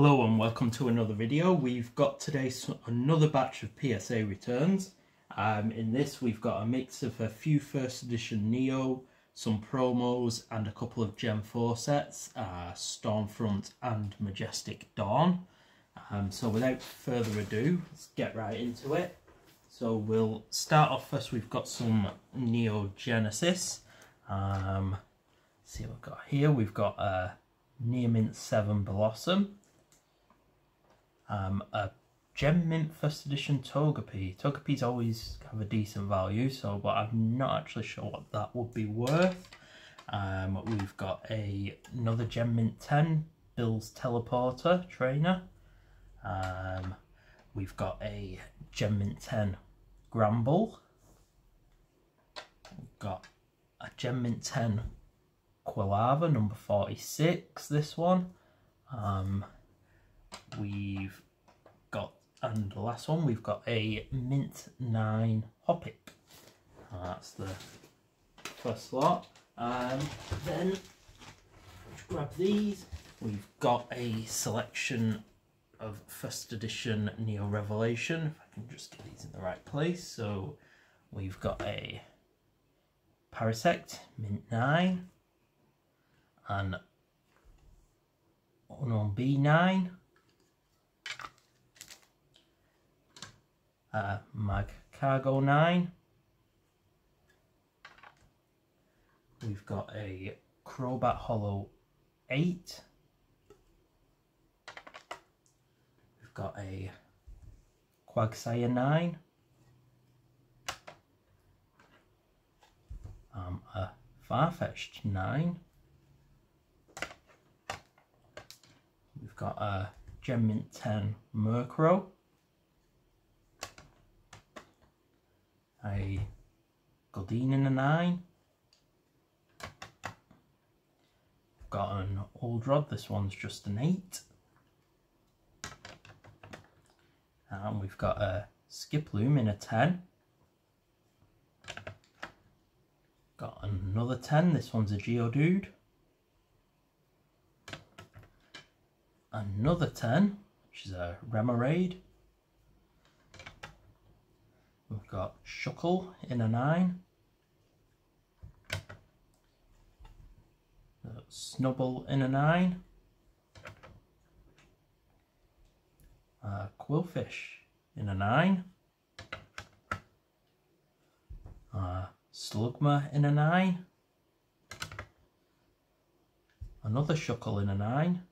Hello and welcome to another video. We've got today another batch of PSA returns. Um, in this we've got a mix of a few first edition Neo, some promos and a couple of Gen 4 sets, uh, Stormfront and Majestic Dawn. Um, so without further ado, let's get right into it. So we'll start off first, we've got some Neo Genesis. Um, see what we've got here, we've got a Near Mint 7 Bellossom, um, a Gem Mint First Edition Togepi. Togepi's always have a decent value, so but I'm not actually sure what that would be worth. Um, we've got a another Gem Mint 10 Bill's Teleporter Trainer. Um, we've got a Gem Mint 10 Granbull. We've got a Gem Mint 10 Quilava, number 46, this one. Um, we've got, and the last one, we've got a Mint 9 Hoppip. Uh, that's the first lot. Um, then, grab these. We've got a selection of first edition Neo Revelation. If I can just get these in the right place. So we've got a Parasect, Mint 9, and Unknown B9, uh, Mag Cargo 9, we've got a Crobat Hollow 8, we've got a Quagsire 9, um, a Farfetch'd 9, we've got a Gem Mint 10 Murkrow, a Goldeen in a 9, got an old rod, this one's just an 8. And we've got a Skiploom in a 10. Got another 10, this one's a Geodude. Another 10, which is a Remoraid. We've got Shuckle in a 9. Snubbull in a 9. Uh, Qwilfish in a 9. Uh, Slugma in a 9. Another Shuckle in a 9.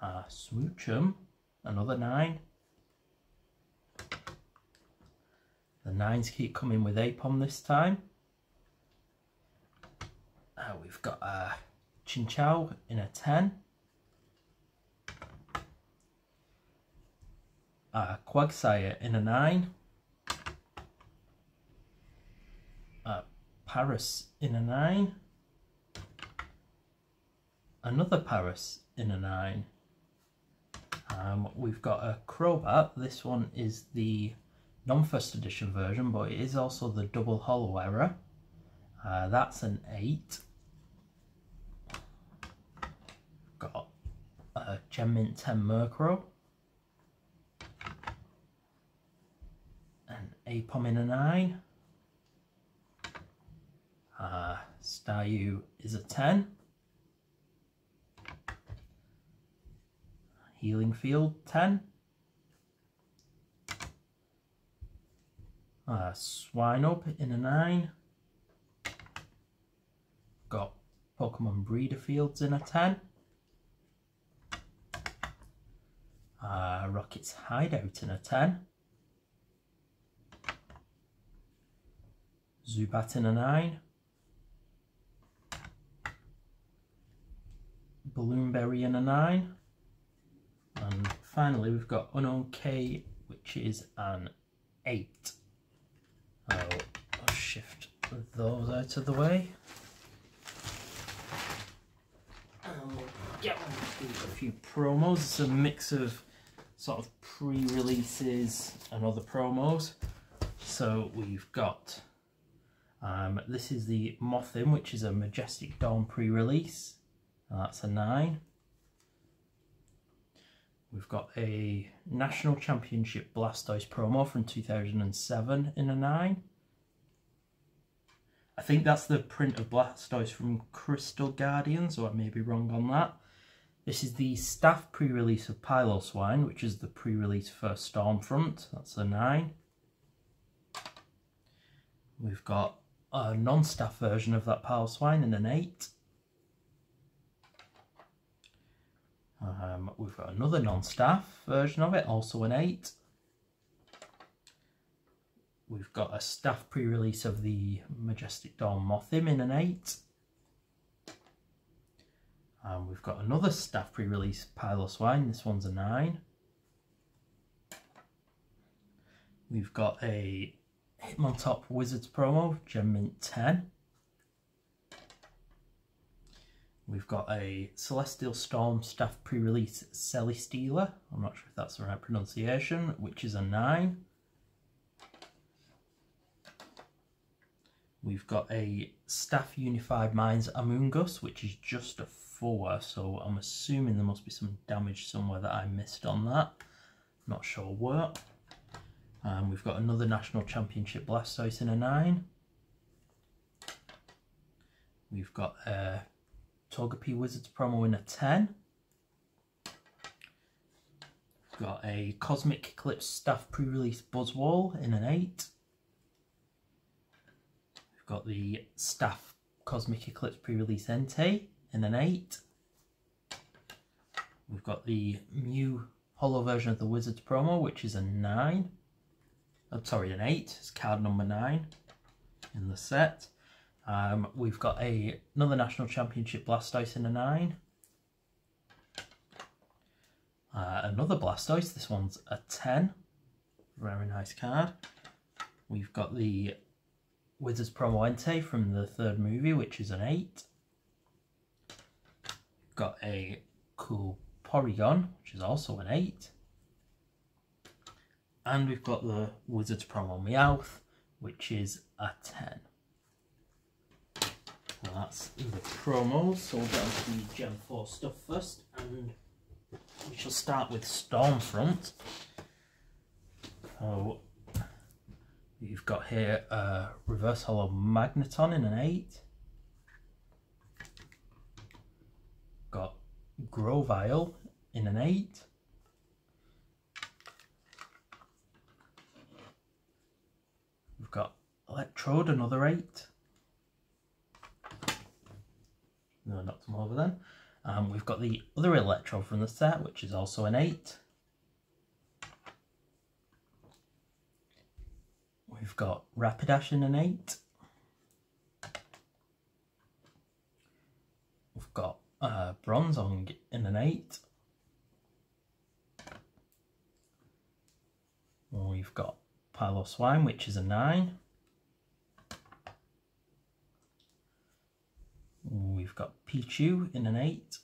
Uh, Smoochum, another 9. The 9s keep coming with Aipom this time. Uh, we've got a uh, Chinchou in a 10. A Quagsire in a 9. Uh, Paras in a 9. Another Paras in a 9. Um, we've got a Crobat. This one is the non-first edition version, but it is also the double hollow error. Uh, that's an 8. Got a Gem Mint 10 Murkrow. An Aipom in a 9. Uh, Staryu is a 10. Healing Field 10. Uh, Swinub in a 9. Got Pokemon Breeder Fields in a 10. Uh, Rocket's Hideout in a 10. Zubat in a 9. Bloomberry in a 9. And finally we've got Unknown K, which is an 8. I'll, I'll shift those out of the way. Get a few promos. It's a mix of sort of pre-releases and other promos. So we've got, um, this is the Mothim, which is a Majestic Dawn pre-release. that's a 9. We've got a National Championship Blastoise promo from 2007 in a 9. I think that's the print of Blastoise from Crystal Guardians, so I may be wrong on that. This is the staff pre-release of Piloswine, which is the pre-release for Stormfront. That's a 9. We've got a non-staff version of that Piloswine in an 8. Um, we've got another non-staff version of it, also an 8. We've got a staff pre-release of the Majestic Dawn Mothim in an 8. And we've got another staff pre-release Piloswine, this one's a 9. We've got a Hitmontop Wizards promo, Gem Mint 10. We've got a Celestial Storm staff pre-release Celesteela. I'm not sure if that's the right pronunciation, which is a 9. We've got a Staff Unified Minds Amoonguss, which is just a 4, so I'm assuming there must be some damage somewhere that I missed on that. Not sure what. Um, we've got another National Championship Blastoise in a 9. We've got a Togepi Wizards promo in a 10. We've got a Cosmic Eclipse Staff pre-release Buzzwole in an 8. We've got the Staff Cosmic Eclipse pre-release Entei in an 8. We've got the Mew Hollow version of the Wizards promo, which is a 9. Oh, sorry, an 8. It's card number 9 in the set. Um, we've got a, another National Championship Blastoise in a 9. Uh, another Blastoise, this one's a 10. Very nice card. We've got the Wizards Promo Entei from the third movie, which is an 8. Got a cool Porygon, which is also an 8. And we've got the Wizards Promo Meowth, which is a 10 that's the promos, so we'll get to the Gen 4 stuff first, and we shall start with Stormfront. So, you've got here a Reverse Holo Magneton in an 8. Got Grovyle in an 8. We've got Electrode, another 8. No, knocked them over then. Um, we've got the other Electro from the set, which is also an 8. We've got Rapidash in an 8. We've got uh, Bronzong in an 8. We've got Piloswine, which is a 9. We've got Pichu in an 8.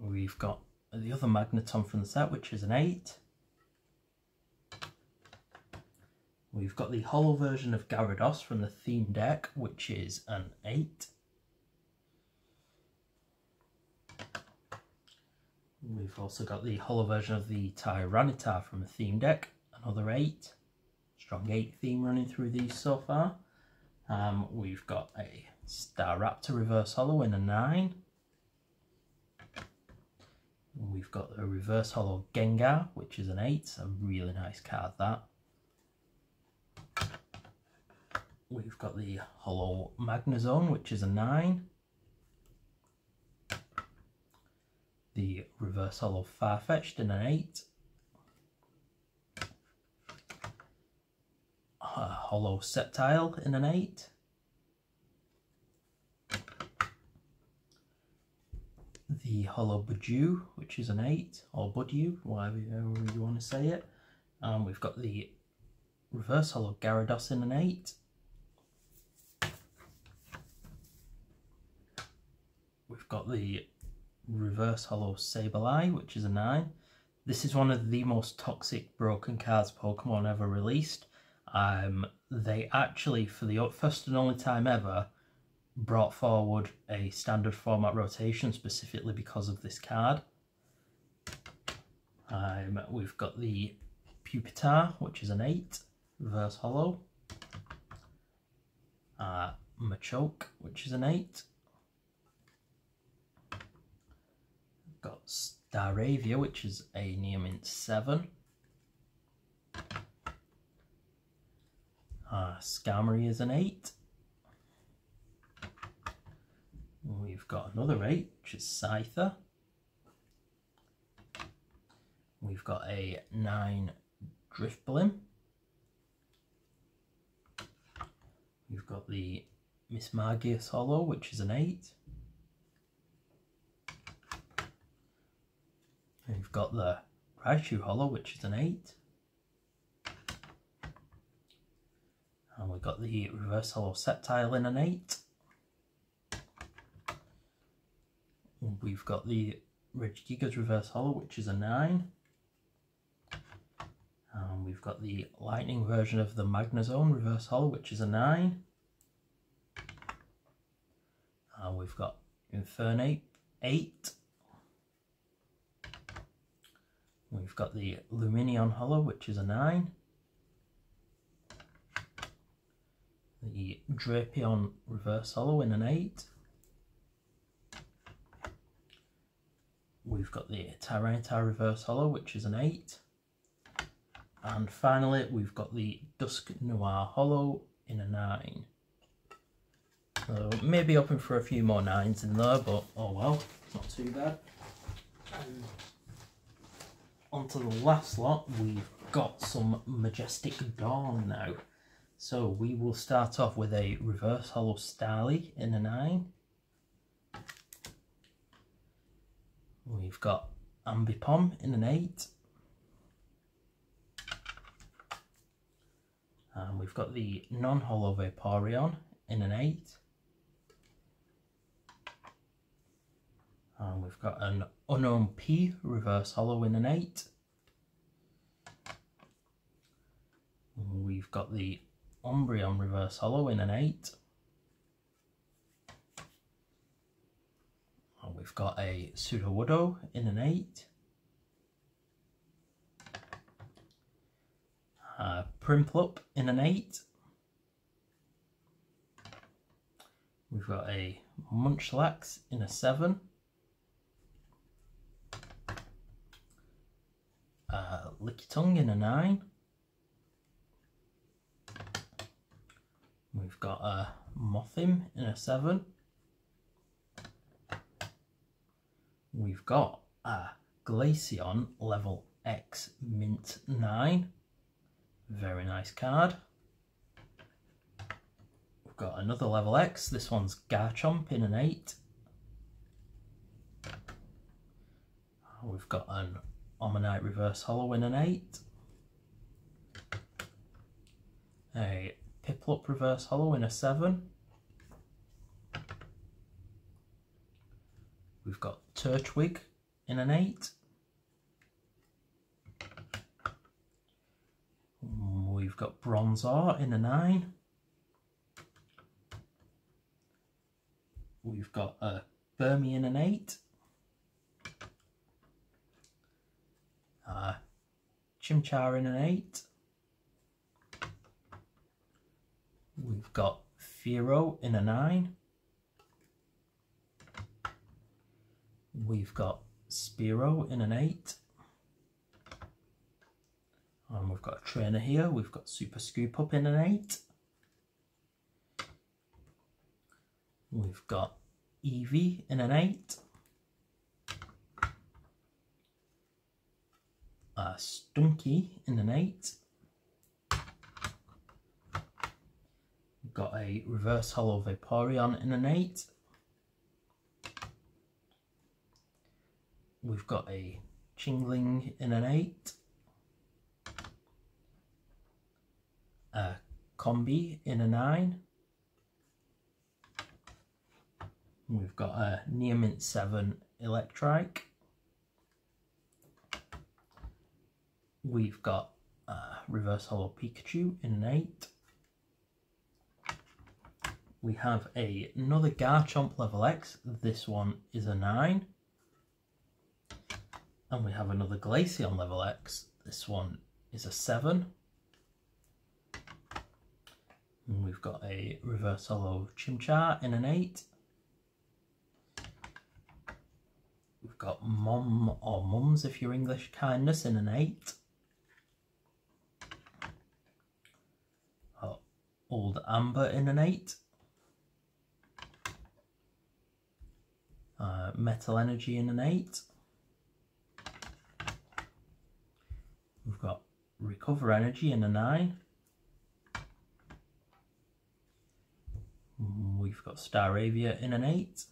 We've got the other Magneton from the set, which is an 8. We've got the holo version of Gyarados from the theme deck, which is an 8. We've also got the holo version of the Tyranitar from the theme deck, another 8. Strong 8 theme running through these so far. Um, we've got a Star Staraptor Reverse hollow in a 9. We've got a Reverse hollow Gengar, which is an 8. A really nice card, that. We've got the hollow Magnezone, which is a 9. The Reverse hollow Farfetch'd in an 8. A holo Sceptile in an 8. The holo Budew, which is an 8, or Budew, whatever you want to say it. Um, we've got the reverse hollow Gyarados in an 8. We've got the reverse holo Sableye, which is a 9. This is one of the most toxic broken cards Pokemon ever released. Um, they actually, for the first and only time ever, brought forward a standard format rotation specifically because of this card. Um, we've got the Pupitar, which is an 8, reverse hollow. Uh, Machoke, which is an 8. We've got Staravia, which is a Near Mint 7. Uh, Skarmory is an 8. We've got another 8, which is Scyther. We've got a 9 Drifblim. We've got the Mismagius Hollow, which is an 8. We've got the Raichu Hollow, which is an 8. And we've got the Reverse Hollow Sceptile in an 8. We've got the Regigigas Reverse Hollow, which is a 9. And we've got the Lightning version of the Magnezone Reverse Hollow, which is a 9. And we've got Infernape 8. We've got the Lumineon Hollow, which is a 9. Drapion Reverse Hollow in an 8. We've got the Tyranitar Reverse Hollow, which is an 8. And finally, we've got the Dusk Noir Hollow in a 9. So maybe open for a few more 9s in there, but oh well, not too bad. Um, onto the last lot, we've got some Majestic Dawn now. So we will start off with a Reverse Hollow Starly in a 9. We've got Ambipom in an 8. And we've got the non-hollow Vaporeon in an 8. And we've got an Unknown P reverse hollow in an 8. We've got the Umbreon reverse hollow in an 8. And we've got a Sudowoodo in an 8. Uh, Prinplup in an 8. We've got a Munchlax in a 7. Uh, Lickitung in a 9. We've got a Mothim in a 7. We've got a Glaceon level X Mint 9. Very nice card. We've got another level X. This one's Garchomp in an 8. We've got an Omanyte Reverse Hollow in an 8. A Piplup Reverse Hollow in a 7. We've got Turtwig in an 8. We've got Bronzor in a 9. We've got a Burmy in an 8. Uh, Chimchar in an 8. We've got Fearow in a 9. We've got Spearow in an 8. And we've got a trainer here. We've got Super Scoop Up in an 8. We've got Eevee in an 8. A Stunky in an 8. We've got a Reverse Hollow Vaporeon in an 8. We've got a Chingling in an 8. A Combee in a 9. We've got a Near Mint 7 Electrike. We've got a Reverse Hollow Pikachu in an 8. We have a, another Garchomp level X. This one is a 9. And we have another Glaceon level X. This one is a 7. And we've got a reverse hollow Chimchar in an 8. We've got Mom or Mums if you're English kindness in an 8. Old Amber in an 8. Uh, Metal Energy in an 8. We've got Recover Energy in a 9. We've got Staravia in an 8.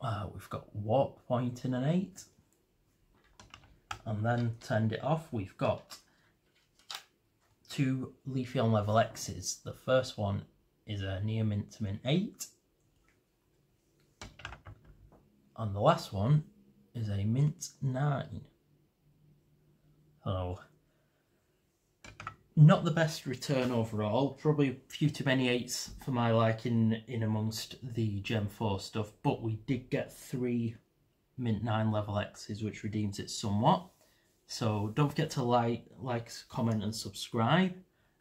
Uh, we've got Warp Point in an 8. And then turned it off, we've got two Leafeon level X's. The first one is a Near Mint Mint 8. And the last one is a Mint 9. So, not the best return overall. Probably a few too many 8s for my liking in amongst the Gen 4 stuff. But we did get three Mint 9 level X's, which redeems it somewhat. So don't forget to like, like, comment and subscribe.